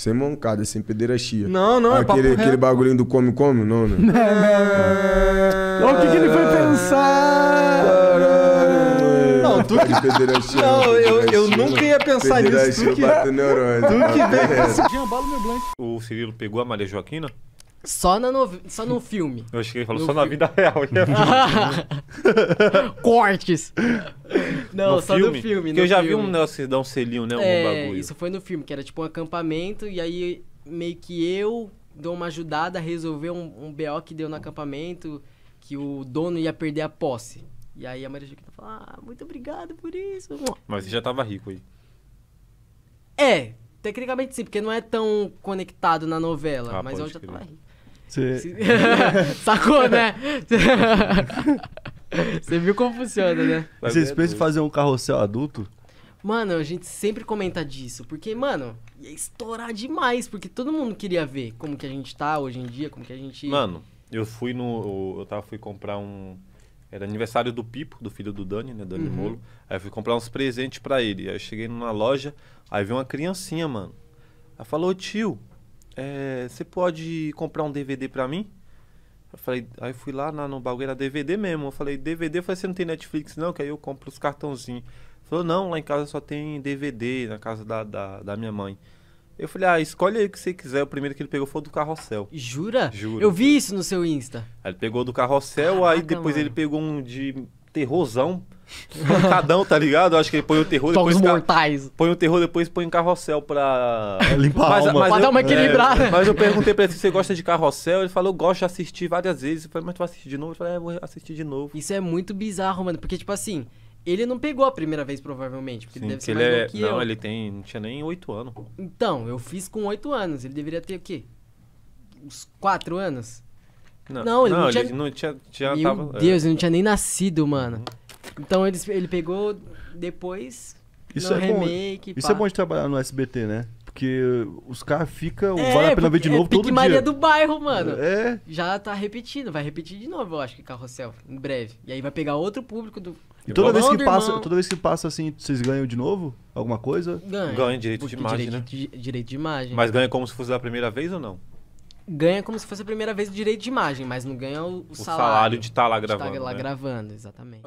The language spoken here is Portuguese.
Sem mancada, sem pederastia. Não, não, é papo aquele, reto. aquele bagulhinho do come-come, não, né? Olha o que, que ele foi pensar! Não, tu que... Pederastia, Não, eu, eu pederastia, nunca ia pensar nisso. Tu que, tu que meu blank. O Cirilo pegou a Maria Joaquina? Só, na nove- só no filme. Eu achei que ele falou No só na filme. vida real. Cortes! Não, no só filme? no filme. Porque no eu já vi filme. um negócio dá um selinho, né? Um É, bagulho. isso foi no filme, que era tipo um acampamento, e aí meio que eu dou uma ajudada a resolver um, um BO que deu no acampamento, que o dono ia perder a posse. E aí a Maria Joaquina falou, ah, muito obrigado por isso. Mas você já tava rico aí. É, tecnicamente sim, porque não é tão conectado na novela, Ah, mas eu já crer. tava rico. Você... Sacou, né? Você viu como funciona, né? Vocês pensam em fazer um carrossel adulto? Mano, a gente sempre comenta disso, porque, mano, ia estourar demais, porque todo mundo queria ver como que a gente tá hoje em dia, como que a gente... Mano, eu fui no. Eu tava, fui comprar um. Era aniversário do Pipo, do filho do Dani, né? Dani Uhum. Molo. Aí eu fui comprar uns presentes pra ele. Aí eu cheguei numa loja, aí vi uma criancinha, mano. Ela falou, tio, é, você pode comprar um DVD pra mim? Eu falei, aí fui lá na, no bagulho, era DVD mesmo. Eu falei, DVD, eu falei, você não tem Netflix não? Que aí eu compro os cartãozinhos. Falou, não, lá em casa só tem DVD, na casa da, da, da minha mãe. Eu falei, ah, escolhe aí o que você quiser. O primeiro que ele pegou foi o do carrossel. Jura? Juro. Eu vi isso no seu Insta. Aí ele pegou do carrossel, aí Caraca, depois mano. ele pegou um de terrorzão. Pancadão, tá ligado? Eu acho que ele põe o terror, Jogos depois ca- mortais. põe o terror, depois põe um carrossel pra. Limpar a Mas- alma. mas Pra eu- dar uma equilibrada. É, mas eu perguntei pra ele se você gosta de carrossel. Ele falou, eu gosto de assistir várias vezes. Eu falei, mas tu vai assistir de novo? Eu falei, é, vou assistir de novo. Isso é muito bizarro, mano, porque, tipo assim, ele não pegou a primeira vez, provavelmente, porque Sim, ele deve ser ele mais é. que Não, eu. ele tem. Não tinha nem oito anos. Então, eu fiz com 8 anos, ele deveria ter o quê? Uns 4 anos? Não, ele não tinha- não tinha. tinha Meu tava, é. Deus, ele não tinha nem nascido, mano. Então ele, ele pegou depois Isso no é bom. remake. Isso pá. é bom de trabalhar no SBT, né? Porque os caras ficam. É, vale a pena ver de porque novo é Pique todo Maria dia. do bairro, mano. É. Já tá repetindo, vai repetir de novo, eu acho que Carrossel, em breve. E aí vai pegar outro público do. E toda vez que passa, toda vez que passa assim, vocês ganham de novo? Alguma coisa? Ganha. Ganha direito de Porque imagem, direito, né? de, direito de imagem. Mas ganha como se fosse da primeira vez ou não? Ganha como se fosse a primeira vez o direito de imagem, mas não ganha o, o O salário. salário de estar lá de tá gravando. lá né? gravando, exatamente.